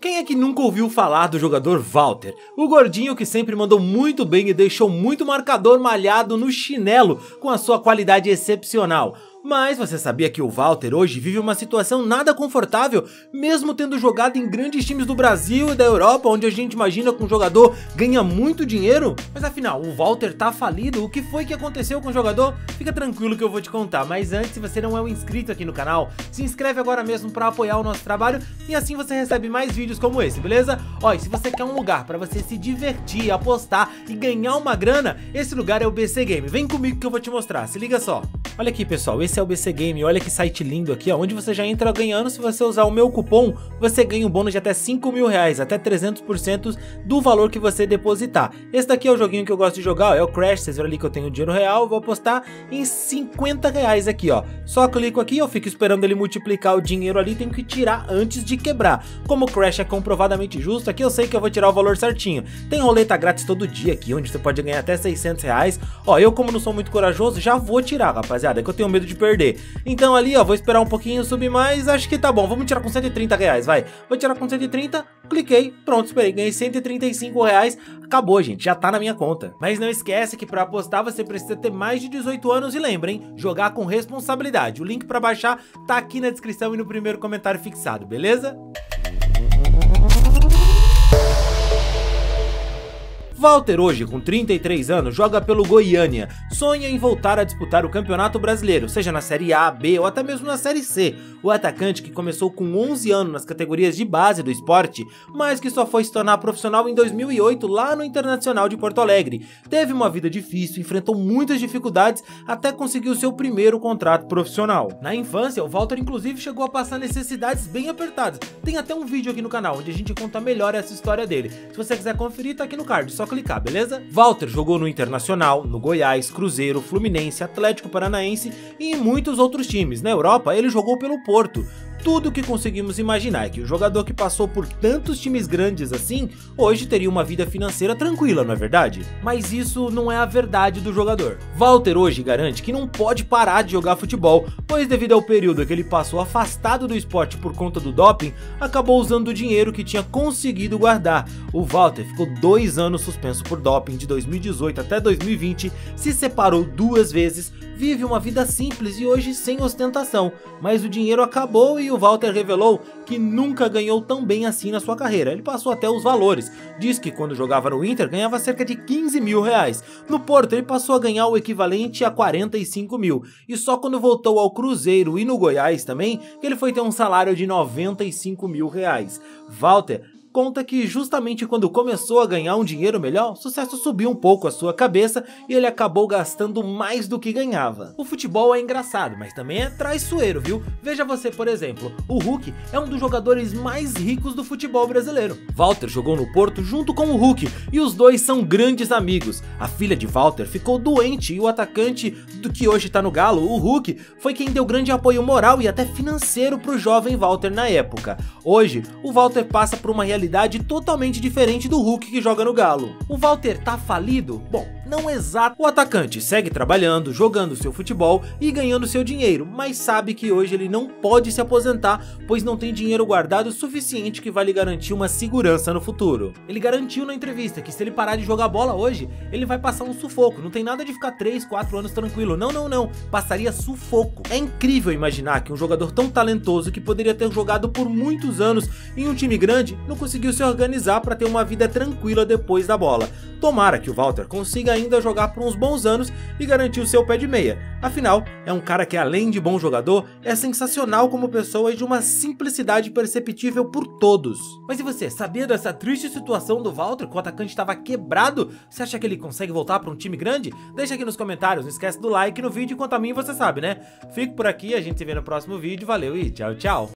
Quem é que nunca ouviu falar do jogador Walter? O gordinho que sempre mandou muito bem e deixou muito marcador malhado no chinelo com a sua qualidade excepcional. Mas você sabia que o Walter hoje vive uma situação nada confortável, mesmo tendo jogado em grandes times do Brasil e da Europa, onde a gente imagina que um jogador ganha muito dinheiro? Mas afinal, o Walter tá falido? O que foi que aconteceu com o jogador? Fica tranquilo que eu vou te contar, mas antes, se você não é um inscrito aqui no canal, se inscreve agora mesmo para apoiar o nosso trabalho e assim você recebe mais vídeos como esse, beleza? Ó, e se você quer um lugar para você se divertir, apostar e ganhar uma grana, esse lugar é o BC Game. Vem comigo que eu vou te mostrar, se liga só. Olha aqui pessoal, esse é o BC Game, olha que site lindo aqui, ó, onde você já entra ganhando, se você usar o meu cupom, você ganha um bônus de até 5 mil reais, até 300% do valor que você depositar. Esse daqui é o joguinho que eu gosto de jogar, ó, é o Crash, vocês viram ali que eu tenho dinheiro real, vou apostar em 50 reais aqui, ó. Só clico aqui, eu fico esperando ele multiplicar o dinheiro ali, tenho que tirar antes de quebrar. Como o Crash é comprovadamente justo, aqui eu sei que eu vou tirar o valor certinho. Tem roleta grátis todo dia aqui, onde você pode ganhar até 600 reais. Ó, eu como não sou muito corajoso, já vou tirar, rapaziada, é que eu tenho medo de perder. Então ali, ó, vou esperar um pouquinho subir mais, acho que tá bom, vamos tirar com 130 reais, vai. Vou tirar com 130, cliquei, pronto, esperei, ganhei 135 reais, acabou, gente, já tá na minha conta. Mas não esquece que para apostar você precisa ter mais de 18 anos e lembrem, jogar com responsabilidade. O link para baixar tá aqui na descrição e no primeiro comentário fixado, beleza? Walter hoje, com 33 anos, joga pelo Goiânia, sonha em voltar a disputar o Campeonato Brasileiro, seja na Série A, B ou até mesmo na Série C. O atacante que começou com 11 anos nas categorias de base do esporte, mas que só foi se tornar profissional em 2008 lá no Internacional de Porto Alegre. Teve uma vida difícil, enfrentou muitas dificuldades até conseguir o seu primeiro contrato profissional. Na infância, o Walter inclusive chegou a passar necessidades bem apertadas. Tem até um vídeo aqui no canal onde a gente conta melhor essa história dele. Se você quiser conferir, tá aqui no card, só clicar, beleza? Walter jogou no Internacional, no Goiás, Cruzeiro, Fluminense, Atlético Paranaense e em muitos outros times. Na Europa, ele jogou pelo Porto, tudo que conseguimos imaginar é que o jogador que passou por tantos times grandes assim, hoje teria uma vida financeira tranquila, não é verdade? Mas isso não é a verdade do jogador. Walter hoje garante que não pode parar de jogar futebol, pois devido ao período que ele passou afastado do esporte por conta do doping, acabou usando o dinheiro que tinha conseguido guardar. O Walter ficou dois anos suspenso por doping de 2018 até 2020, se separou duas vezes, vive uma vida simples e hoje sem ostentação, mas o dinheiro acabou e o Walter revelou que nunca ganhou tão bem assim na sua carreira. Ele passou até os valores. Diz que quando jogava no Inter ganhava cerca de 15 mil reais. No Porto ele passou a ganhar o equivalente a 45 mil. E só quando voltou ao Cruzeiro e no Goiás também que ele foi ter um salário de 95 mil reais. Walter conta que justamente quando começou a ganhar um dinheiro melhor, o sucesso subiu um pouco a sua cabeça e ele acabou gastando mais do que ganhava. O futebol é engraçado, mas também é traiçoeiro, viu? Veja você, por exemplo, o Hulk é um dos jogadores mais ricos do futebol brasileiro. Walter jogou no Porto junto com o Hulk e os dois são grandes amigos. A filha de Walter ficou doente e o atacante do que hoje tá no Galo, o Hulk, foi quem deu grande apoio moral e até financeiro pro jovem Walter na época. Hoje, o Walter passa por uma realidade realidade totalmente diferente do Hulk que joga no Galo. O Walter tá falido? Bom, não exato. O atacante segue trabalhando, jogando seu futebol e ganhando seu dinheiro, mas sabe que hoje ele não pode se aposentar, pois não tem dinheiro guardado suficiente que vai lhe garantir uma segurança no futuro. Ele garantiu na entrevista que se ele parar de jogar bola hoje, ele vai passar um sufoco. Não tem nada de ficar 3, 4 anos tranquilo. Não, não, não. Passaria sufoco. É incrível imaginar que um jogador tão talentoso que poderia ter jogado por muitos anos em um time grande não conseguiu se organizar para ter uma vida tranquila depois da bola. Tomara que o Walter consiga ainda jogar por uns bons anos e garantir o seu pé de meia. Afinal, é um cara que além de bom jogador, é sensacional como pessoa e de uma simplicidade perceptível por todos. Mas e você, sabia dessa triste situação do Walter, que o atacante estava quebrado? Você acha que ele consegue voltar para um time grande? Deixa aqui nos comentários, não esquece do like no vídeo, enquanto a mim você sabe, né? Fico por aqui, a gente se vê no próximo vídeo, valeu e tchau, tchau!